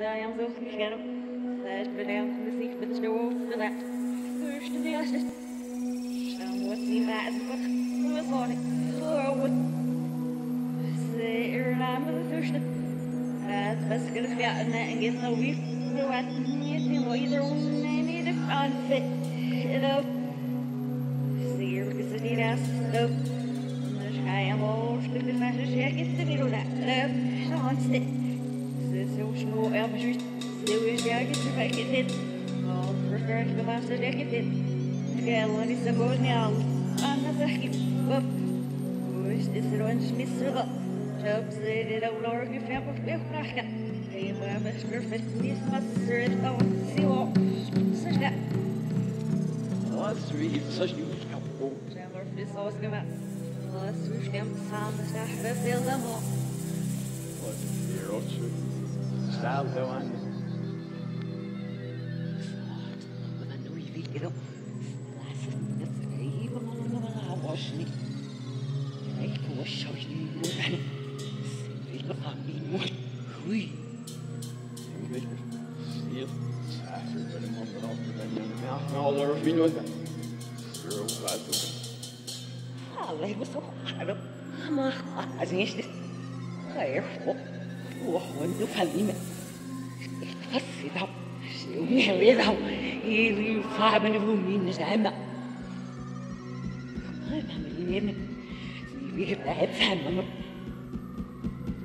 I am so scared. That but down the seat with the door for that. First to the ashes. Some what see that but who was on it? Oh what Say I'm the first. Att bas skulle fjärna en gäst av vi för att ni till vad either on any the confit. You know. See you're because it has so. Nu ska jag måste bli fast jag inte vill det. Så han stick. Så små är just det är jag inte vet det. Och för att det var så det det. Jag var inte så god ni all. Anna så hip. Visst det är en smissra. Job said it out or you felt with me crack. Hey, well, Mr. Fitness must serve down see what. Such that. That's really such a couple. Jammer fis ausgemacht. Was du stimmst haben, das befehl dem Hof. What you're also style though on. Men nu är vi då. Läs det är vad man vill ha washni. Jag får washni nu. Vill du ha min mor? Hui. See it. After but a month after then young mouth and all there we know that. Girl glad to Alla är så här. وحواليك يختص ده ويحويده يفهم من زعما يفهم اليمن يبقى يفهم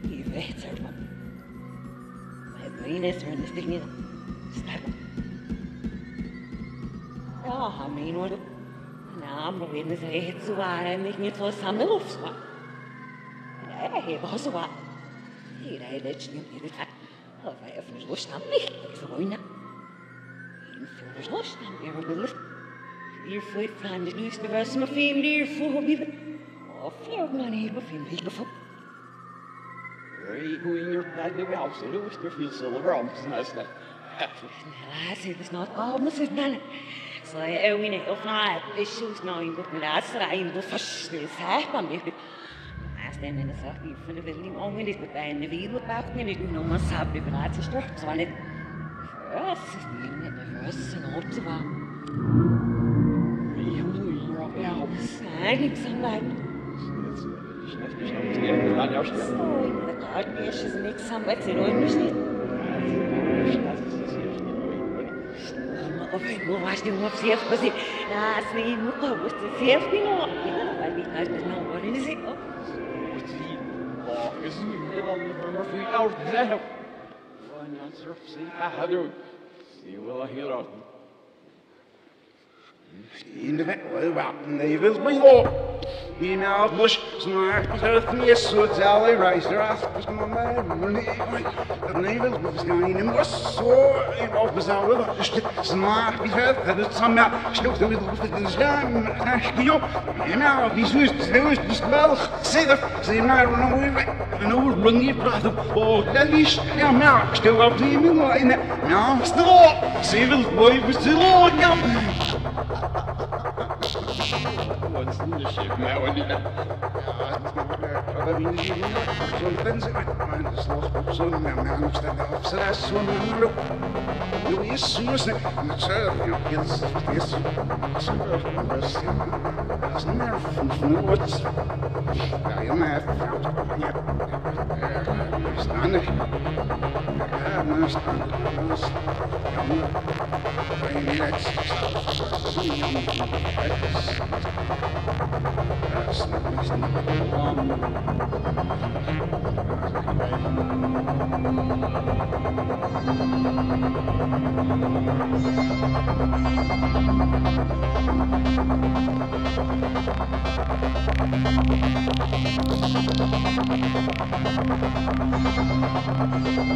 يبقى يحترم وين اسمع نستني استنى آه مين ولا نعم وين زهقت سوا عمي توصل ملوف سوا إيه بخصوا i religion in the of every Muslim, Fiona. In Fiona's Muslim, you're a little. You're free from the news of us, my family, you're full of people. Oh, fear of none, you're family before. Very going your bag of house, it was the few silver arms, and that's that. Helaas, het is nog kalmes in dan. Zo, je ouwe, of nou, het is zo'n nou, je moet me laatst rijden, je moet vast, je moet vast, je moet vast, Tränen. Er sagt, ich finde das Leben angelegt, bei einer Weber braucht mir nicht nur mal Sable Brat, ich dachte zwar nicht, was, ich bin nicht nervös, sondern abzuwarten. Ich muss ja auch sein, ich sag mal. Ich weiß nicht, ob die ich gerade aufstehen. nicht, in der ich ist es nicht, haben wir ich in Ordnung nicht. Ой, ну nicht, ну все ich Нас не nicht, потому что ich в кино. nicht, на вами, ich ты на nicht, не зима. Det ser vi nu vad vi har det nu var det sig In de wapen nevels my law. He now bush smart earth me so tally rise der as was my man. The nevels was going in was so in of bizarre was smart hört dat het sam ja snoek de middel of de jam. Ach jo. Ja, wie so ist so ist das wel. Zie er, zie maar no we no run nie praat. Oh, dat is ja maar stil op die middel in. Ja, stil. Zie wil boy was stil. Ja. What's in the ship now? And Aber wie die zo'n pensen met de slag op zo'n naam staat de afsluit zo'n nummer. Nu is zo'n met z'n is is zo'n best als meer van van wat. Ja, je maar ja. Staan er. Ja, maar Thank